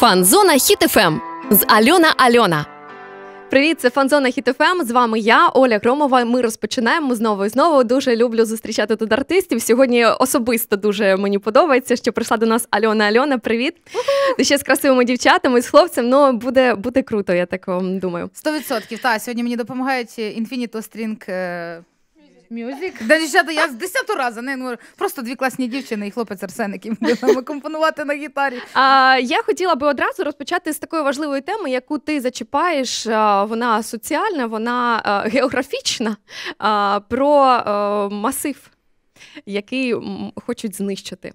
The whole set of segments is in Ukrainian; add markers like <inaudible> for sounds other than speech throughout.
Фанзона Хіт ФМ з Альона Альона. Привіт, це Фанзона Хіт ФМ. З вами я, Оля Громова. Ми розпочинаємо знову і знову. Дуже люблю зустрічати тут артистів. Сьогодні особисто дуже мені подобається, що прийшла до нас Альона Альона. Привіт. Ще з красивими дівчатами, з хлопцем. Ну буде буде круто, я так думаю. Сто відсотків. Так, сьогодні мені допомагають Infinito String Music. Да, дівчата, я з десятого разу не ну, просто дві класні дівчини і хлопець Арсеник, який буде нам компонувати на гітарі. А, Я хотіла би одразу розпочати з такої важливої теми, яку ти зачіпаєш. Вона соціальна, вона географічна про масив, який хочуть знищити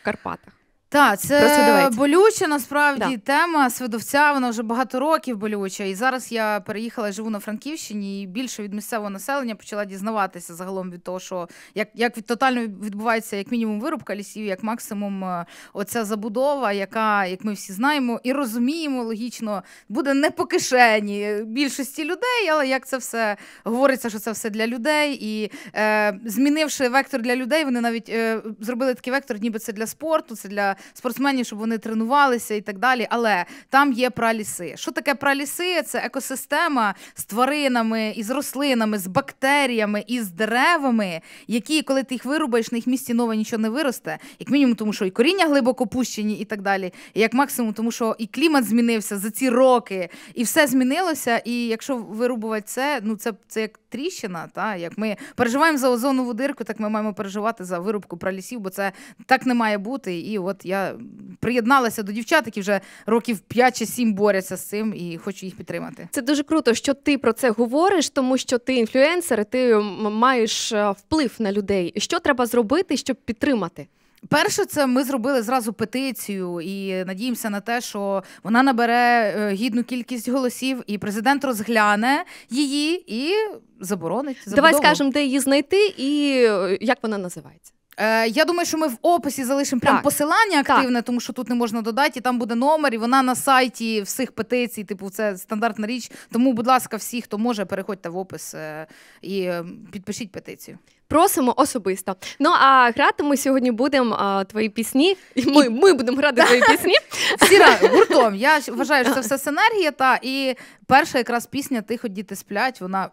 в Карпатах. Так, це болюча насправді да. тема Свидовця. Вона вже багато років болюча. І зараз я переїхала, живу на Франківщині, і більше від місцевого населення почала дізнаватися загалом від того, що як як тотально відбувається як мінімум вирубка лісів, як максимум е, оця забудова, яка, як ми всі знаємо, і розуміємо, логічно буде не по кишені більшості людей, але як це все говориться, що це все для людей. І е, змінивши вектор для людей, вони навіть е, зробили такий вектор, ніби це для спорту, це для спортсменів, щоб вони тренувалися і так далі. Але там є праліси. Що таке праліси? Це екосистема з тваринами, із рослинами, з бактеріями і з деревами, які, коли ти їх вирубаєш, на їх місці ново нічого не виросте, як мінімум, тому що і коріння глибоко пущені, і так далі. І як максимум, тому що і клімат змінився за ці роки, і все змінилося. І якщо вирубувати це, ну це це як тріщина. Та як ми переживаємо за озонову дирку, так ми маємо переживати за вирубку пралісів, бо це так не має бути. І от я приєдналася до дівчат, які вже років 5 чи 7 борються з цим і хочу їх підтримати. Це дуже круто, що ти про це говориш, тому що ти інфлюенсер, і ти маєш е, вплив на людей. Що треба зробити, щоб підтримати? Перше, це ми зробили зразу петицію і надіємося на те, що вона набере е, гідну кількість голосів, і президент розгляне її і заборонить. Забудову. Давай скажемо, де її знайти і е, як вона називається. Е, Я думаю, що ми в описі залишимо прям посилання активне, так. тому що тут не можна додати. і Там буде номер, і вона на сайті всіх петицій. Типу, це стандартна річ. Тому, будь ласка, всі, хто може, переходьте в опис е, і е, підпишіть петицію. Просимо особисто. Ну а грати ми сьогодні будемо а, твої пісні. Ми ми будемо грати твої пісні. <laughs> Всі гуртом. Я <laughs> вважаю, що це все синергія. Та і перша якраз пісня Тихо діти сплять. Вона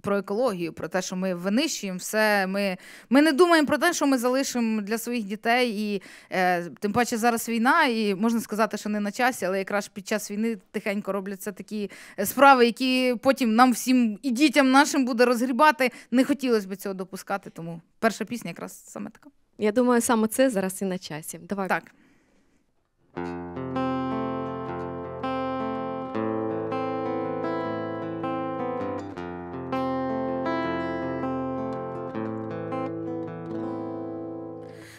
про екологію, про те, що ми винищуємо все. Ми ми не думаємо про те, що ми залишимо для своїх дітей. І е, тим паче зараз війна, і можна сказати, що не на часі, але якраз під час війни тихенько робляться такі е, справи, які потім нам всім і дітям нашим буде розгрібати. Не хотілося б цього допускати. Тому перша пісня якраз саме така. Я думаю, саме це зараз і на часі. Давай так.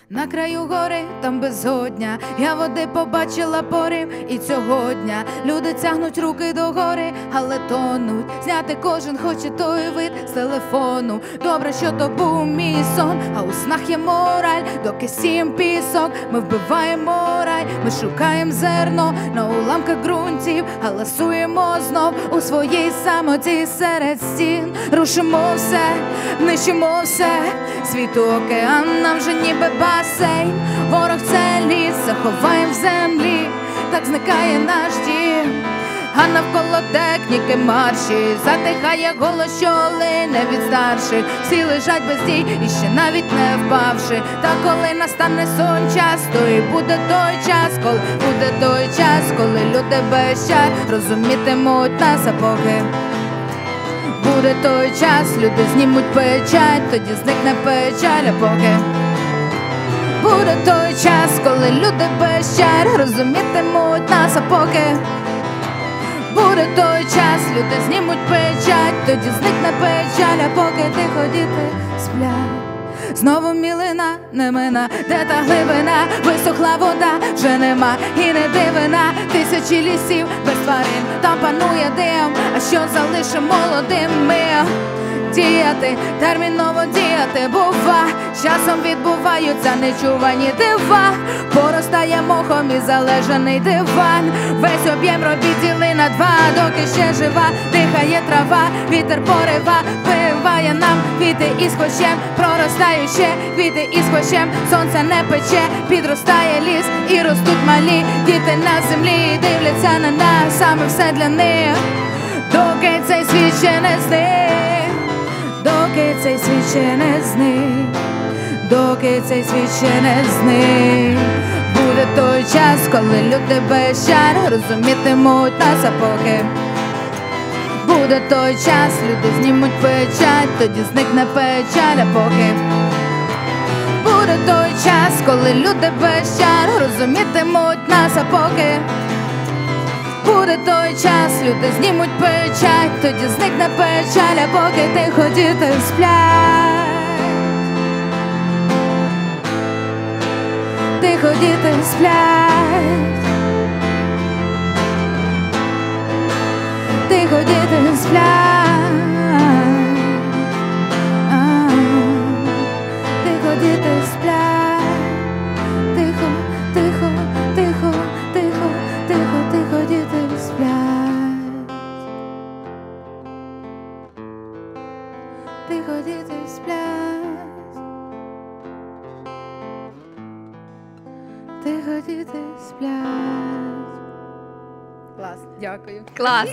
На краю гори, там безодня, я води побачила порив, і цього дня люди тягнуть руки до гори, але тонуть. Зняти кожен хоче той вид з телефону. Добре, що то був мій сон, а у снах є мораль, доки сім пісок. Ми вбиваємо рай, ми шукаємо зерно на уламках ґрунтів, галасуємо знов у своїй самоті серед стін. Рушимо все, нищимо все, світу океан нам вже ніби бас басейн, ворог це ліс, заховаєм в землі, так зникає наш дім, а навколо техніки марші, затихає голос, що лине від старших, всі лежать без дій і ще навіть не впавши. Та коли настане сон час, то і буде той час, коли буде той час, коли люди без чар розумітимуть нас поки Буде той час, люди знімуть печать, тоді зникне печаль, поки буде той час, коли люди без чар розумітимуть нас, а поки буде той час, люди знімуть печать, тоді зникне печаль, а поки тихо діти сплять. Знову мілина не мина, де та глибина, висохла вода, вже нема і не дивина, тисячі лісів без тварин, там панує дим, а що залишимо молодим ми діяти, терміново діяти, бува, часом відбуваються нечувані дива, поростає мохом і залежаний диван, весь об'єм робіт діли на два, доки ще жива, дихає трава, вітер порива, пиває нам квіти із хощем, проростає ще квіти із хощем, сонце не пече, підростає ліс і ростуть малі діти на землі, дивляться на нас, саме все для них, доки цей світ ще не зник, доки цей світ ще не зник, доки цей світ ще не зник. Буде той час, коли люди без чар розумітимуть нас, а поки буде той час, люди знімуть печаль, тоді зникне печаль, а поки буде той час, коли люди без чар розумітимуть нас, а поки буде той час, люди знімуть печаль, тоді зникне печаль, а поки ти ходіти сплять. Тихо діти сплять. Клас, дякую. Клас.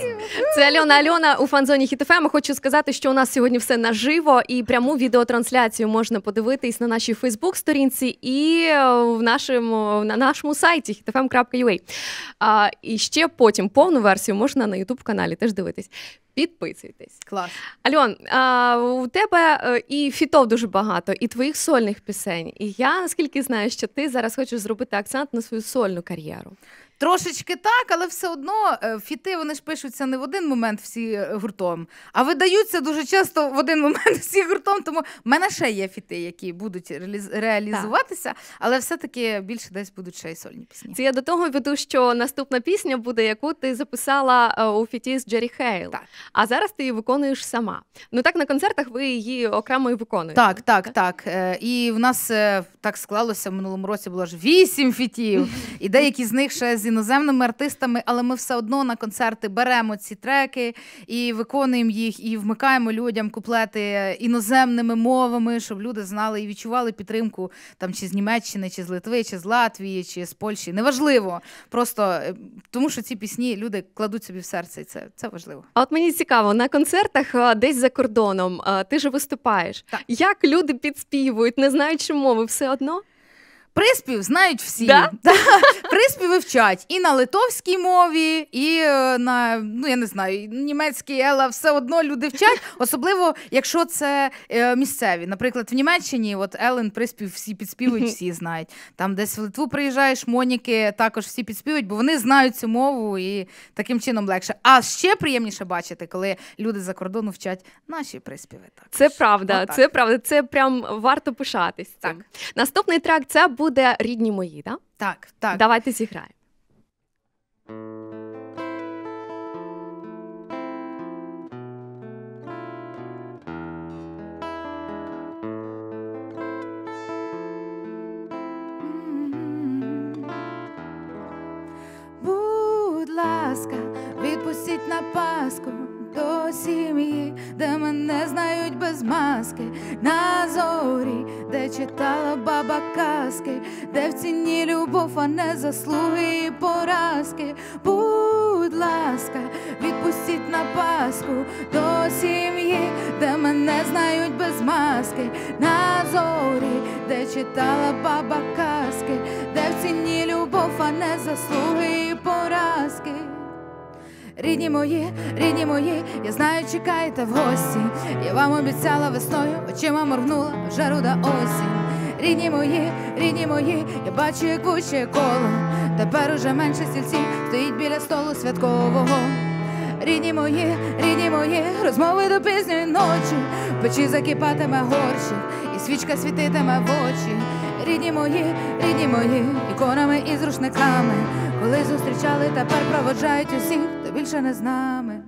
Це Альона Альона у фанзоні Хіт-ФМ. Хочу сказати, що у нас сьогодні все наживо, і пряму відеотрансляцію можна подивитись на нашій Фейсбук-сторінці і в нашому, на нашому сайті hitfm.ua. А, і ще потім повну версію можна на youtube каналі теж дивитись. Підписуйтесь. Клас. Альон, а, у тебе е, і фітов дуже багато, і твоїх сольних пісень. І я наскільки знаю, що ти зараз хочеш зробити акцент на свою сольну кар'єру. Трошечки так, але все одно е, фіти вони ж пишуться не в один момент всі е, гуртом, а видаються дуже часто в один <laughs> момент всі гуртом. Тому в мене ще є фіти, які будуть реаліз- реалізуватися, але все-таки більше десь будуть ще й сольні пісні. Це я до того веду, що наступна пісня буде, яку ти записала е, у фіті з Джері Хейл. Так. А зараз ти її виконуєш сама. Ну так на концертах ви її окремо і виконуєте. Так, так, так. Е, І в нас так склалося в минулому році було ж вісім фітів, <laughs> і деякі з них ще з іноземними артистами, але ми все одно на концерти беремо ці треки і виконуємо їх, і вмикаємо людям куплети іноземними мовами, щоб люди знали і відчували підтримку там чи з Німеччини, чи з Литви, чи з Латвії, чи з Польщі. Неважливо. Просто е, тому, що ці пісні люди кладуть собі в серце, і це, це важливо. А от мені цікаво, на концертах десь за кордоном а, ти ж виступаєш. Так. Як люди підспівують, не знаючи мови, все одно? Приспів знають всі. Да? <laughs> Да. Приспіви вчать і на литовській мові, і е, на ну я не знаю, німецькій, але все одно люди вчать, особливо якщо це е, місцеві. Наприклад, в Німеччині, от Елен приспів всі підспівують, всі знають. Там десь в Литву приїжджаєш, Моніки також всі підспівують, бо вони знають цю мову і таким чином легше. А ще приємніше бачити, коли люди за кордону вчать наші приспіви. Також. Це правда, Отак. це правда. Це прям варто пишатись. Так. Наступний трек це буде рідні мої. Да? Так, так. Давайте зіграємо. Будь ласка, відпустіть на Пасху до сім'ї, де мене знають без маски, на зорі, читала баба казки, де в ціні любов, а не заслуги і поразки. Будь ласка, відпустіть на Пасху до сім'ї, де мене знають без маски, на зорі, де читала баба казки, де в ціні любов, а не заслуги і поразки. Рідні мої, рідні мої, я знаю, чекаєте в гості. Я вам обіцяла весною, очима моргнула вже руда осінь. Рідні мої, рідні мої, я бачу, як вущає коло. Тепер уже менше стільців стоїть біля столу святкового. Рідні мої, рідні мої, розмови до пізньої ночі, печі закипатиме горщик, і свічка світитиме в очі. Рідні мої, рідні мої, іконами і з рушниками, коли зустрічали, тепер проводжають усіх, більше не з нами.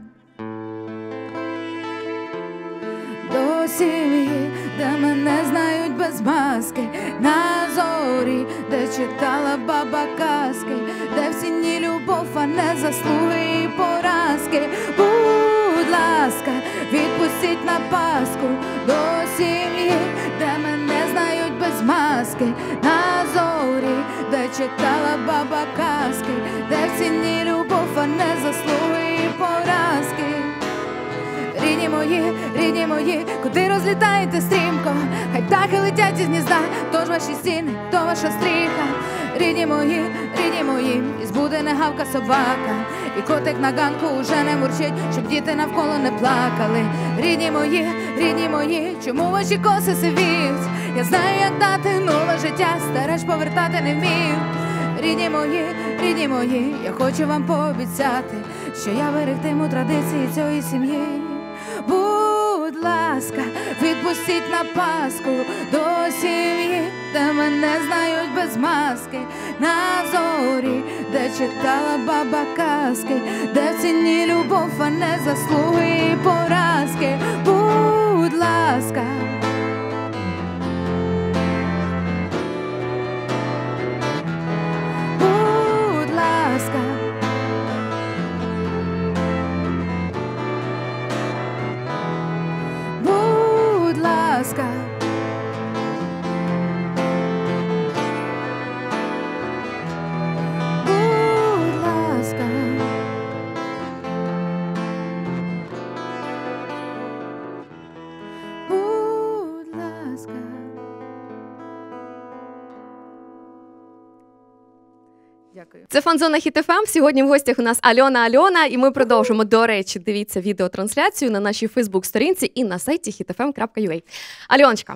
До сім'ї, де мене знають без маски, на зорі, де читала баба казки, де в сіні любов, а не заслуги і поразки. Будь ласка, відпустіть на паску до сім'ї, де мене знають без маски, на зорі, де читала баба казки, де в ціні любов, а не заслуги поразки. Рідні мої, рідні мої, куди розлітаєте стрімко, хай птахи летять із гнізда, тож ваші стіни, то ваша стріха. Рідні мої, рідні мої, і збуде не гавка собака, і котик на ганку уже не мурчить, щоб діти навколо не плакали. Rідні мої, рідні мої, чому ваші коси сивіють? Я знаю, як дати нове життя, старе ж повертати не вмію. Рідні мої, рідні мої, я хочу вам пообіцяти, що я берегтиму традиції цієї сім'ї. Будь ласка, відпустіть на паску до сім'ї, де мене знають без маски, на зорі, де читала баба казки, де ціні любов, а не заслуги і поразки. Будь ласка. Дякую. Це фанзона Хіт Сьогодні в гостях у нас Альона Альона, і ми продовжимо. До речі, дивіться відеотрансляцію на нашій Фейсбук-сторінці і на сайті hitfm.ua. Альоночка,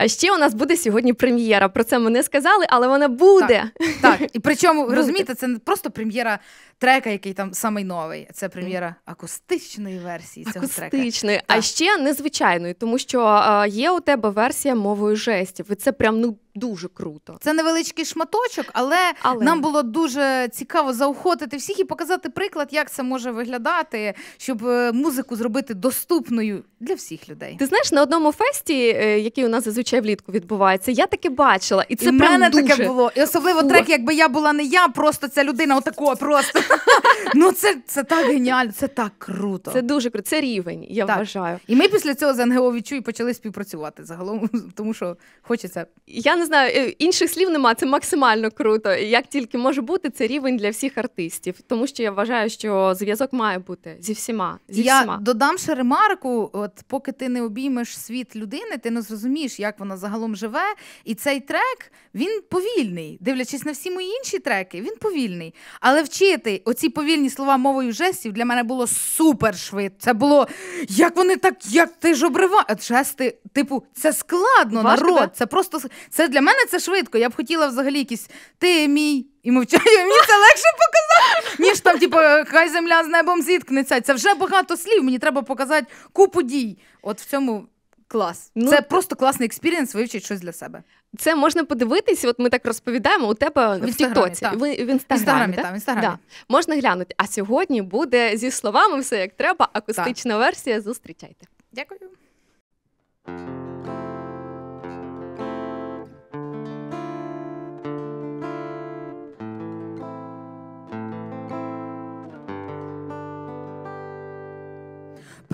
е, ще у нас буде сьогодні прем'єра. Про це ми не сказали, але вона буде. Так, <laughs> і причому розумієте, це не просто прем'єра трека, який там самий новий. Це прем'єра акустичної версії цього трека. Акустичною, а ще незвичайною, тому що е, є у тебе версія мовою жестів, і це прям ну дуже круто. Це невеличкий шматочок, але, Але. нам було дуже цікаво заохотити всіх і показати приклад, як це може виглядати, щоб е, музику зробити доступною для всіх людей. Ти знаєш, на одному фесті, е, який у нас зазвичай влітку відбувається, я таки бачила, і це і прям мене дуже... таке було. І особливо Фу. трек, якби я була не я, просто ця людина отако просто. <laughs> ну це, це так геніально, це так круто. Це дуже круто. Це рівень, я Так. вважаю. І ми після цього з НГО відчуй почали співпрацювати загалом, <laughs> тому що хочеться. Я не знаю, е, інших слів нема, це максимально круто. Як тільки може бути, це рівень для всіх артистів, тому що я вважаю, що зв'язок має бути зі всіма. Зі Я всіма. додам ще ремарку: от поки ти не обіймеш світ людини, ти не зрозумієш, як вона загалом живе. І цей трек він повільний. Дивлячись на всі мої інші треки, він повільний. Але вчити оці повільні слова мовою жестів для мене було супер швидко. Це було як вони так, як ти ж обрива. Жести, типу, це складно, Важко, народ. да? Це просто це для мене це швидко. Я б хотіла взагалі якісь ти мій. І мовчаю, мені це легше показати, ніж там, типу, хай земля з небом зіткнеться. Це вже багато слів. Мені треба показати купу дій. От в цьому клас. Ну, це просто класний experience вивчити щось для себе. Це можна подивитись, от ми так розповідаємо у тебе в, Тіктоці, так. в, в інстаграмі. Інстаграмі, да? там, в інстаграмі. Да. Можна глянути. А сьогодні буде зі словами все як треба. Акустична версія. Зустрічайте. Дякую.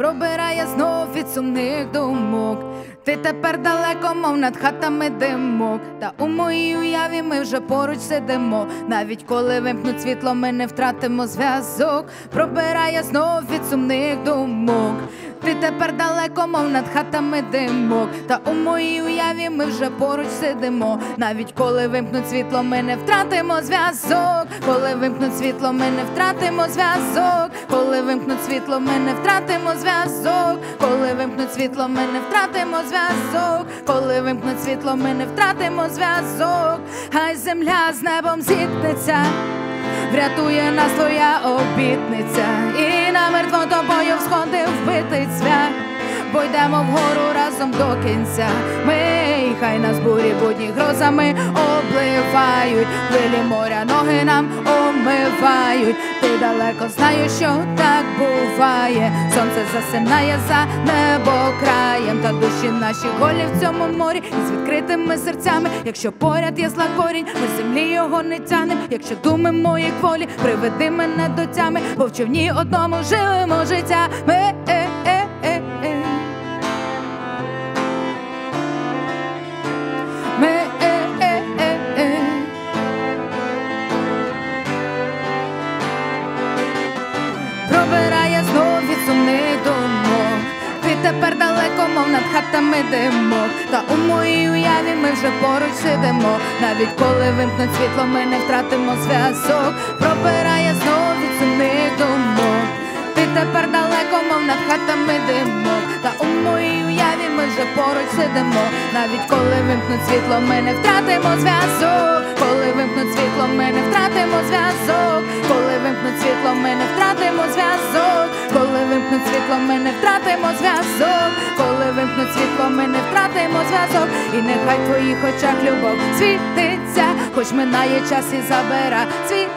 Пробирає знов від сумних думок. Ти тепер далеко, мов над хатами димок. Та у моїй уяві ми вже поруч сидимо. Навіть коли вимкнуть світло, ми не втратимо зв'язок. Пробирає знов від сумних думок. Ти тепер далеко, мов над хатами димок. Та у моїй уяві ми вже поруч сидимо. Навіть коли вимкнуть світло, ми не втратимо зв'язок. Коли вимкнуть світло, ми не втратимо зв'язок. Коли вимкнуть світло, ми не втратимо зв'язок. Коли вимкнуть світло, ми не втратимо зв'язок. Коли вимкнуть світло, ми не втратимо зв'язок. Хай земля з небом зіткнеться. Врятує нас твоя обітниця, і намертво тобою всходив вбитий цвях. Бо йдемо вгору разом до кінця. Ми хай нас бурі будні грозами обливають, хвилі моря ноги нам омивають. Ти далеко знаю, що так буває. Сонце засинає за небо краєм, та душі наші голі в цьому морі із відкритими серцями. Якщо поряд є зла корінь, ми землі його не тянем. Якщо думи мої кволі, приведи мене до тями, бо в човні одному живемо життя. Ми сидимо. Навіть коли вимкнуть світло, ми не втратимо зв'язок. Пробирає знову від. Ти тепер далеко, мов над хатами димок. Та у моїй уяві ми вже поруч сидимо. Навіть коли вимкнуть світло, ми не втратимо зв'язок. Коли вимкнуть світло, ми не втратимо зв'язок. Коли вимкнуть світло, ми не втратимо зв'язок. Коли вимкнуть світло, ми не втратимо зв'язок. Коли вимкнуть світло, ми не втратимо зв'язок. І нехай в твоїх очах любов світиться, хоч минає час і забера світ.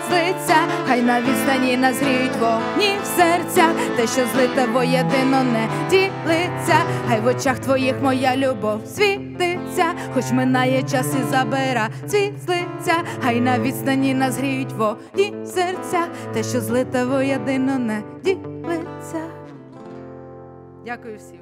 Хай на відстані нас гріють вогні в серцях, те, що злите воєдино не ділиться. Хай в очах твоїх моя любов світиться, хоч минає час і забера світ з. Хай на відстані нас гріють вогні в серцях, те, що злите воєдино не ділиться. Дякую всім.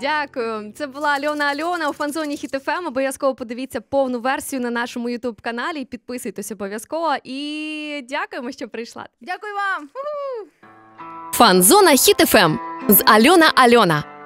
Дякую. Це була Альона Альона у фанзоні Хіт.ФМ. Обов'язково подивіться повну версію на нашому Ютуб каналі. Підписуйтесь обов'язково. І дякуємо, що прийшла. Дякую вам. Фанзона Хіт.ФМ з Альона Альона.